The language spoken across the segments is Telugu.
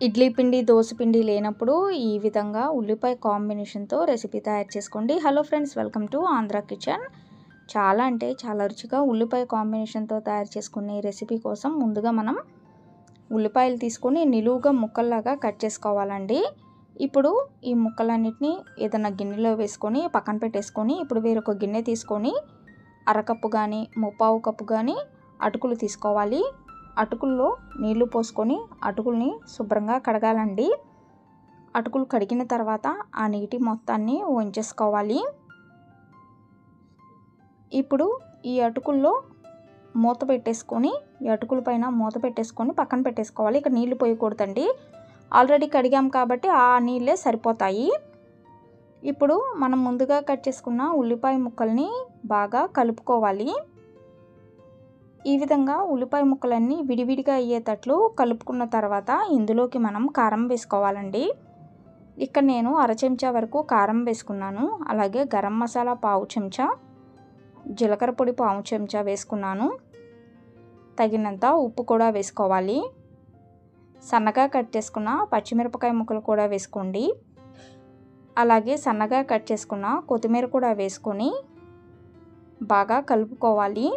ఇడ్లీ పిండి దోశ పిండి లేనప్పుడు ఈ విధంగా ఉల్లిపాయ కాంబినేషన్తో రెసిపీ తయారు చేసుకోండి. Hello friends welcome to Andhra kitchen. చాలా అంటే చాలా రుచిగా ఉల్లిపాయ కాంబినేషన్తో తయారు చేసుకునే రెసిపీ కోసం ముందుగా మనం ఉల్లిపాయలు తీసుకొని నిలువుగా ముక్కల్లాగా కట్ చేసుకోవాలండి. ఇప్పుడు ఈ ముక్కలన్నిటిని ఏదైనా గిన్నెలో వేసుకొని పక్కన పెట్టేసుకొని ఇప్పుడు వేరొక గిన్నె తీసుకొని అరకప్పు కానీ ముప్పావు కప్పు కానీ అటుకులు తీసుకోవాలి. అటుకుల్లో నీళ్ళు పోసుకొని అటుకుల్ని శుభ్రంగా కడగాలండి. అటుకులు కడిగిన తర్వాత ఆ నీటి మొత్తాన్ని ఉంచేసుకోవాలి. ఇప్పుడు ఈ అటుకుల్లో మూత పెట్టేసుకొని ఈ అటుకుల పైన మూత పెట్టేసుకొని పక్కన పెట్టేసుకోవాలి. ఇక నీళ్ళు పోయకూడదండి. ఆల్రెడీ కడిగాం కాబట్టి ఆ నీళ్ళే సరిపోతాయి. ఇప్పుడు మనం ముందుగా కట్ చేసుకున్న ఉల్లిపాయ ముక్కల్ని బాగా కలుపుకోవాలి. ఈ విధంగా ఉల్లిపాయ ముక్కలన్నీ విడివిడిగా అయ్యేటట్లు కలుపుకున్న తర్వాత ఇందులోకి మనం కారం వేసుకోవాలండి. ఇక్కడ నేను అర చెంచా వరకు కారం వేసుకున్నాను. అలాగే గరం మసాలా పావు చెంచా జీలకర్ర పొడి పావు చెంచా వేసుకున్నాను. తగినంత ఉప్పు కూడా వేసుకోవాలి. సన్నగా కట్ చేసుకున్న పచ్చిమిరపకాయ ముక్కలు కూడా వేసుకోండి. అలాగే సన్నగా కట్ చేసుకున్న కొత్తిమీర కూడా వేసుకొని బాగా కలుపుకోవాలి.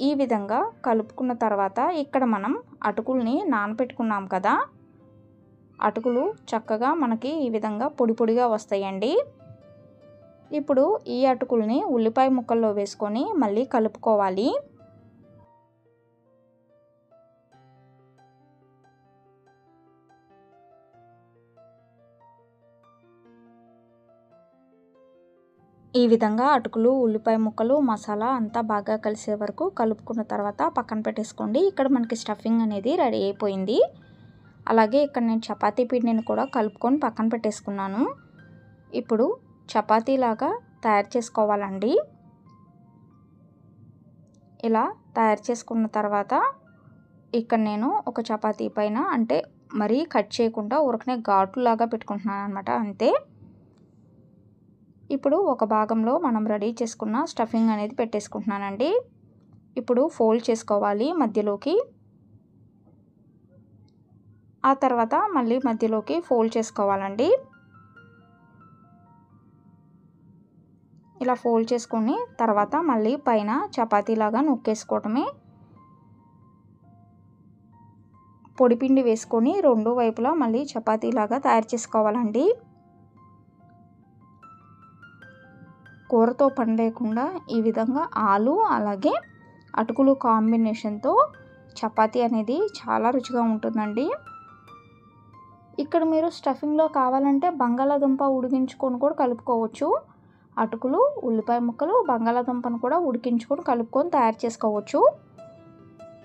ఈ విధంగా కలుపుకున్న తర్వాత ఇక్కడ మనం అటుకుల్ని నానబెట్టుకున్నాం కదా. అటుకులు చక్కగా మనకి ఈ విధంగా పొడి పొడిగా వస్తాయండి. ఇప్పుడు ఈ అటుకుల్ని ఉల్లిపాయ ముక్కల్లో వేసుకొని మళ్ళీ కలుపుకోవాలి. ఈ విధంగా అటుకులు ఉల్లిపాయ ముక్కలు మసాలా అంతా బాగా కలిసే వరకు కలుపుకున్న తర్వాత పక్కన పెట్టేసుకోండి. ఇక్కడ మనకి స్టఫింగ్ అనేది రెడీ అయిపోయింది. అలాగే ఇక్కడ నేను చపాతీ పిండిని కూడా కలుపుకొని పక్కన పెట్టేసుకున్నాను. ఇప్పుడు చపాతీలాగా తయారు చేసుకోవాలండి. ఇలా తయారు చేసుకున్న తర్వాత ఇక్కడ నేను ఒక చపాతీ పైన అంటే మరీ కట్ చేయకుండా ఉరకనే ఘాటులాగా పెట్టుకుంటున్నాను అనమాట అంతే. ఇప్పుడు ఒక భాగంలో మనం రెడీ చేసుకున్న స్టఫింగ్ అనేది పెట్టేసుకుంటున్నానండి. ఇప్పుడు ఫోల్డ్ చేసుకోవాలి మధ్యలోకి. ఆ తర్వాత మళ్ళీ మధ్యలోకి ఫోల్డ్ చేసుకోవాలండి. ఇలా ఫోల్డ్ చేసుకొని తర్వాత మళ్ళీ పైన చపాతీలాగా నొక్కేసుకోవటమే. పొడిపిండి వేసుకొని రెండు వైపులా మళ్ళీ చపాతీలాగా తయారు చేసుకోవాలండి. కూరతో పని లేకుండా ఈ విధంగా ఆలు అలాగే అటుకులు కాంబినేషన్తో చపాతీ అనేది చాలా రుచిగా ఉంటుందండి. ఇక్కడ మీరు స్టఫింగ్లో కావాలంటే బంగాళాదుంప ఉడికించుకొని కూడా కలుపుకోవచ్చు. అటుకులు ఉల్లిపాయ ముక్కలు బంగాళాదుంపను కూడా ఉడికించుకొని కలుపుకొని తయారు చేసుకోవచ్చు.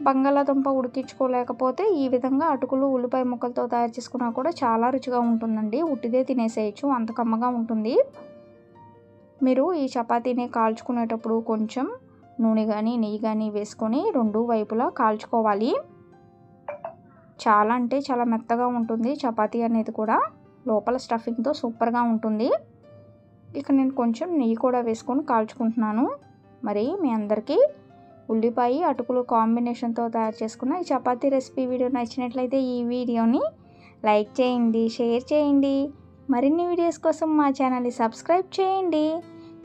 బంగాళాదుంప ఉడికించుకోలేకపోతే ఈ విధంగా అటుకులు ఉల్లిపాయ ముక్కలతో తయారు చేసుకున్నా కూడా చాలా రుచిగా ఉంటుందండి. ఉట్టిదే తినేసేయచ్చు అంత కమ్మగా ఉంటుంది. మీరు ఈ చపాతీని కాల్చుకునేటప్పుడు కొంచెం నూనె కానీ నెయ్యి కానీ వేసుకొని రెండు వైపులా కాల్చుకోవాలి. చాలా అంటే చాలా మెత్తగా ఉంటుంది చపాతీ అనేది కూడా. లోపల స్టఫింగ్తో సూపర్గా ఉంటుంది. ఇక నేను కొంచెం నెయ్యి కూడా వేసుకొని కాల్చుకుంటున్నాను. మరి మీ అందరికీ ఉల్లిపాయ అటుకులు కాంబినేషన్తో తయారు చేసుకున్న ఈ చపాతీ రెసిపీ వీడియో నచ్చినట్లయితే ఈ వీడియోని లైక్ చేయండి షేర్ చేయండి. మరిన్ని వీడియోస్ కోసం మా ఛానల్ని సబ్స్క్రైబ్ చేయండి.